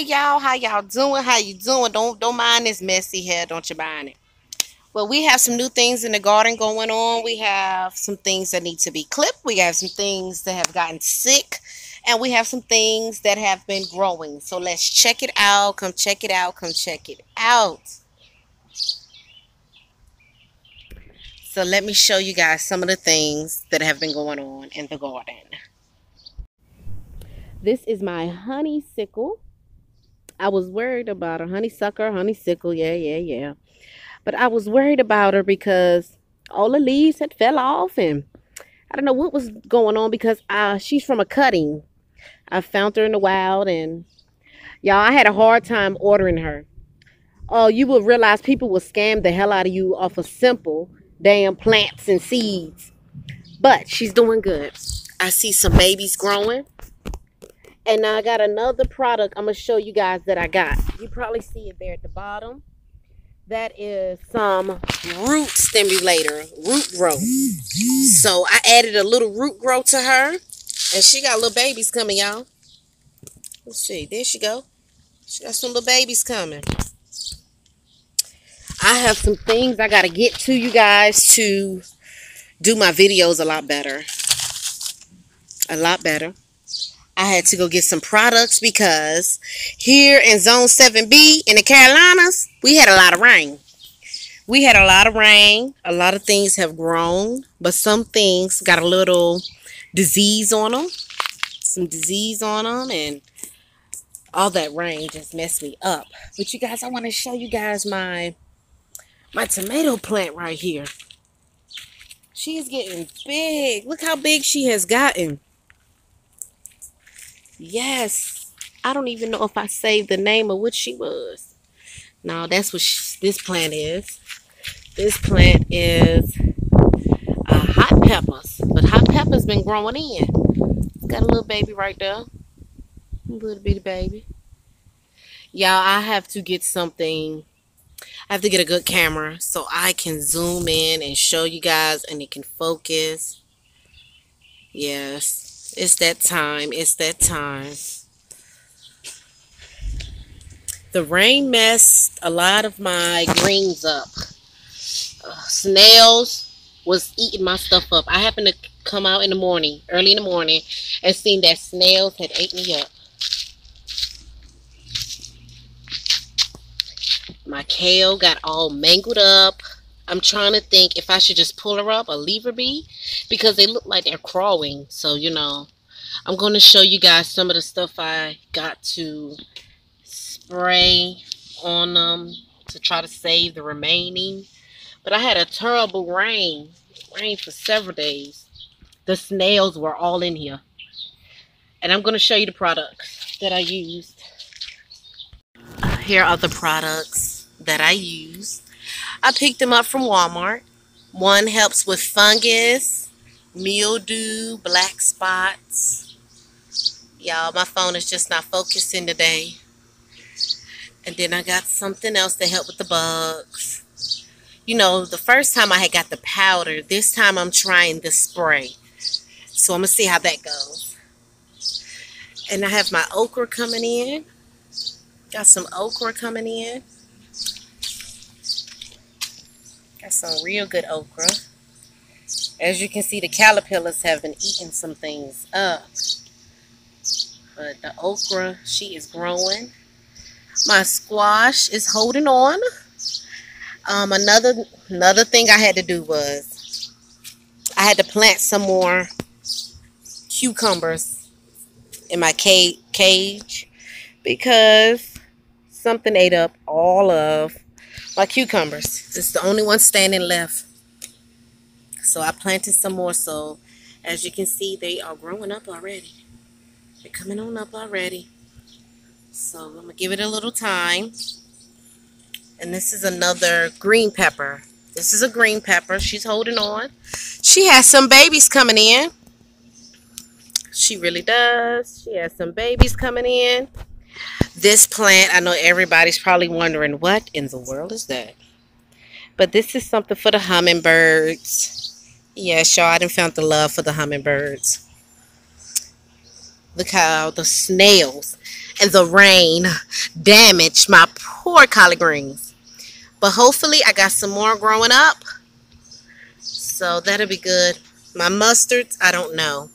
Hey y'all, how y'all doing? How you doing? Don't don't mind this messy hair, don't you mind it. Well, we have some new things in the garden going on. We have some things that need to be clipped. We have some things that have gotten sick. And we have some things that have been growing. So let's check it out. Come check it out. Come check it out. So let me show you guys some of the things that have been going on in the garden. This is my honeysuckle. I was worried about her. Honeysucker, honeysuckle, yeah, yeah, yeah. But I was worried about her because all the leaves had fell off and I don't know what was going on because uh, she's from a cutting. I found her in the wild and y'all, I had a hard time ordering her. Oh, you will realize people will scam the hell out of you off of simple damn plants and seeds. But she's doing good. I see some babies growing. And I got another product I'm going to show you guys that I got. You probably see it there at the bottom. That is some root stimulator, root grow. So I added a little root grow to her. And she got little babies coming, y'all. Let's see. There she go. She got some little babies coming. I have some things I got to get to you guys to do my videos a lot better. A lot better. I had to go get some products because here in Zone 7B in the Carolinas, we had a lot of rain. We had a lot of rain. A lot of things have grown, but some things got a little disease on them. Some disease on them and all that rain just messed me up. But you guys, I want to show you guys my my tomato plant right here. She's getting big. Look how big she has gotten. Yes. I don't even know if I saved the name of what she was. No, that's what she, this plant is. This plant is uh, hot peppers. But hot peppers been growing in. Got a little baby right there. A little bitty baby. Y'all, I have to get something. I have to get a good camera so I can zoom in and show you guys and it can focus. Yes. It's that time. It's that time. The rain messed a lot of my greens up. Uh, snails was eating my stuff up. I happened to come out in the morning, early in the morning, and seen that snails had ate me up. My kale got all mangled up. I'm trying to think if I should just pull her up or leave her be because they look like they're crawling. So, you know, I'm going to show you guys some of the stuff I got to spray on them to try to save the remaining. But I had a terrible rain, rain for several days. The snails were all in here. And I'm going to show you the products that I used. Here are the products that I used. I picked them up from Walmart. One helps with fungus, mildew, black spots. Y'all, my phone is just not focusing today. And then I got something else to help with the bugs. You know, the first time I had got the powder, this time I'm trying the spray. So I'm going to see how that goes. And I have my okra coming in. Got some okra coming in. Got some real good okra. As you can see, the caterpillars have been eating some things up. But the okra, she is growing. My squash is holding on. Um, another another thing I had to do was I had to plant some more cucumbers in my cage because something ate up all of my cucumbers. It's the only one standing left. So I planted some more. So as you can see, they are growing up already. They're coming on up already. So I'm going to give it a little time. And this is another green pepper. This is a green pepper. She's holding on. She has some babies coming in. She really does. She has some babies coming in. This plant, I know everybody's probably wondering, what in the world is that? But this is something for the hummingbirds. Yes, sure, I didn't found the love for the hummingbirds. Look how the snails. and the rain damaged my poor collard greens. But hopefully I got some more growing up. So that'll be good. My mustards, I don't know.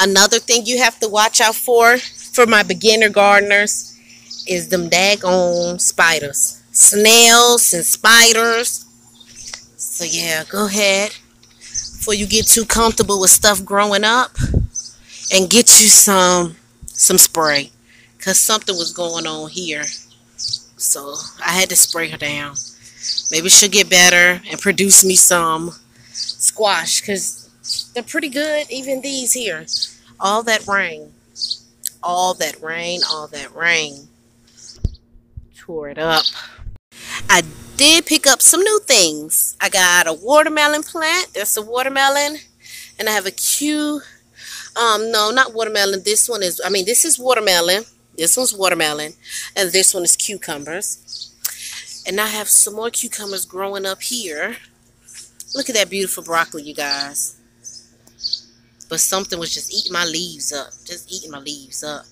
Another thing you have to watch out for, for my beginner gardeners, is them daggone spiders. Snails and spiders. So yeah, go ahead. Before you get too comfortable with stuff growing up. And get you some some spray. Because something was going on here. So I had to spray her down. Maybe she'll get better and produce me some squash. Because they're pretty good. Even these here. All that rain. All that rain. All that rain. Tore it up. I did pick up some new things. I got a watermelon plant. There's a watermelon. And I have a Q. Um, no, not watermelon. This one is, I mean, this is watermelon. This one's watermelon. And this one is cucumbers. And I have some more cucumbers growing up here. Look at that beautiful broccoli, you guys. But something was just eating my leaves up. Just eating my leaves up.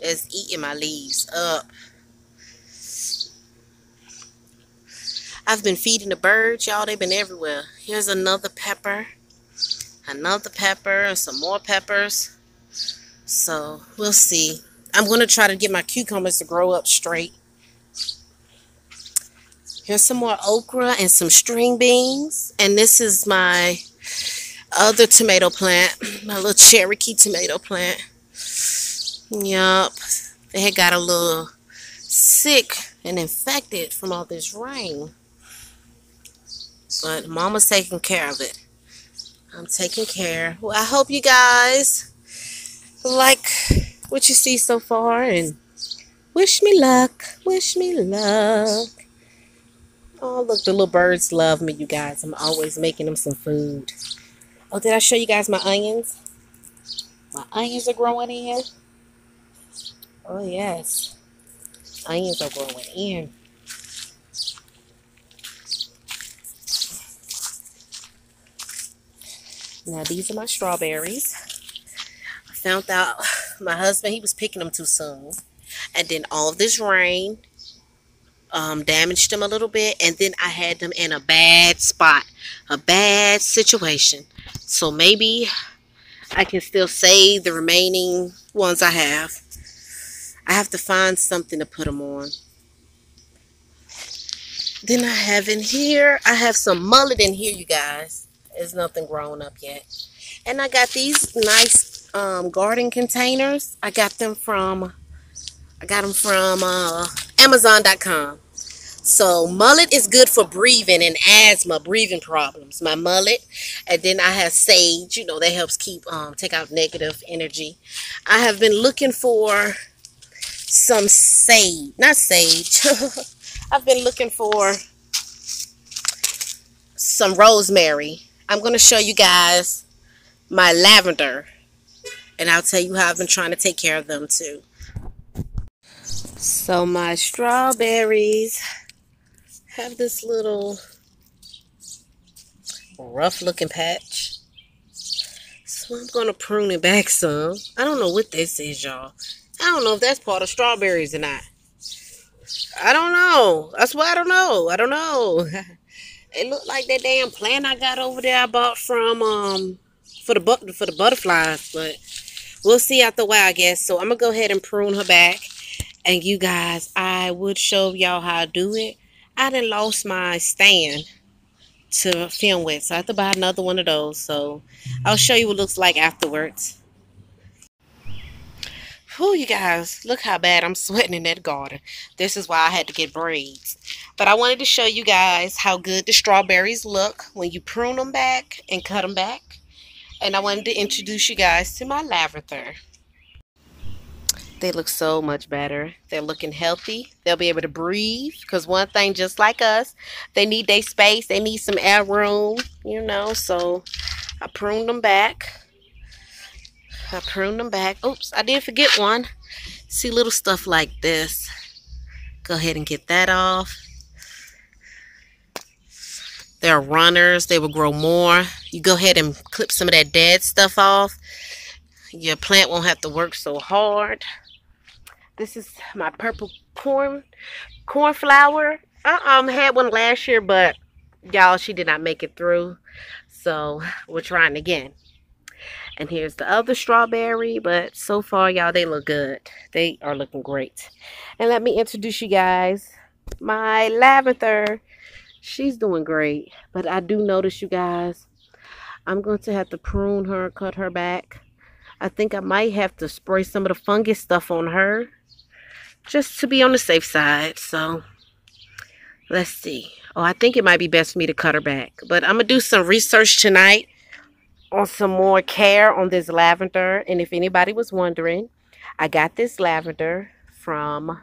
It's eating my leaves up. I've been feeding the birds, y'all. They've been everywhere. Here's another pepper. Another pepper and some more peppers. So, we'll see. I'm going to try to get my cucumbers to grow up straight. Here's some more okra and some string beans. And this is my other tomato plant. My little Cherokee tomato plant. Yup. They had got a little sick and infected from all this rain. But mama's taking care of it. I'm taking care. Well, I hope you guys like what you see so far and wish me luck. Wish me luck. Oh, look, the little birds love me, you guys. I'm always making them some food. Oh, did I show you guys my onions? My onions are growing in. Oh, yes. Onions are growing in. Now these are my strawberries. I found out my husband, he was picking them too soon. And then all of this rain um, damaged them a little bit. And then I had them in a bad spot. A bad situation. So maybe I can still save the remaining ones I have. I have to find something to put them on. Then I have in here, I have some mullein in here, you guys. There's nothing grown up yet. And I got these nice um, garden containers. I got them from, I got them from uh, Amazon.com. So mullein is good for breathing and asthma, breathing problems. My mullein, and then I have sage. You know that helps keep um take out negative energy. I have been looking for some sage, not sage. I've been looking for some rosemary I'm going to show you guys my lavender. And I'll tell you how I've been trying to take care of them too. So my strawberries have this little rough looking patch. So I'm going to prune it back some. I don't know what this is, y'all. I don't know if that's part of strawberries or not. I don't know. That's why I don't know. I don't know. It looked like that damn plant I got over there I bought from um for the but for the butterflies, but we'll see after a while, I guess. So I'm gonna go ahead and prune her back. And you guys, I would show y'all how to do it. I done lost my stand to film with, so I have to buy another one of those. So I'll show you what it looks like afterwards. Whew, you guys, look how bad I'm sweating in that garden. This is why I had to get braids. But I wanted to show you guys how good the strawberries look when you prune them back and cut them back. And I wanted to introduce you guys to my lavender. They look so much better. They're looking healthy. They'll be able to breathe. Because one thing, just like us, they need their space. They need some air room, you know. So I pruned them back. I pruned them back. Oops, I did forget one. See little stuff like this. Go ahead and get that off. They're runners. They will grow more. You go ahead and clip some of that dead stuff off. your plant won't have to work so hard. This is my purple corn corn cornflower. I um had one last year, but y'all, she did not make it through. So we're trying again. And here's the other strawberry, but so far, y'all, they look good. They are looking great. And let me introduce you guys my lavender. She's doing great, but I do notice you guys, I'm going to have to prune her, cut her back. I think I might have to spray some of the fungus stuff on her just to be on the safe side. So let's see. Oh, I think it might be best for me to cut her back. But I'm going to do some research tonight on some more care on this lavender. And if anybody was wondering, I got this lavender from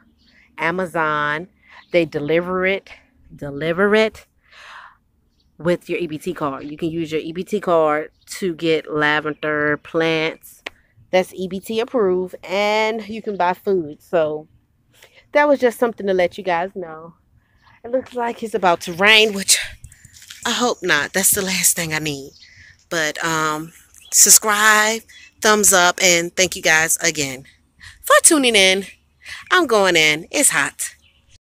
Amazon. They deliver it, deliver it with your EBT card. You can use your EBT card to get lavender plants. That's EBT approved. And you can buy food. So that was just something to let you guys know. It looks like it's about to rain, which I hope not. That's the last thing I need. But um, subscribe, thumbs up, and thank you guys again for tuning in. I'm going in. It's hot.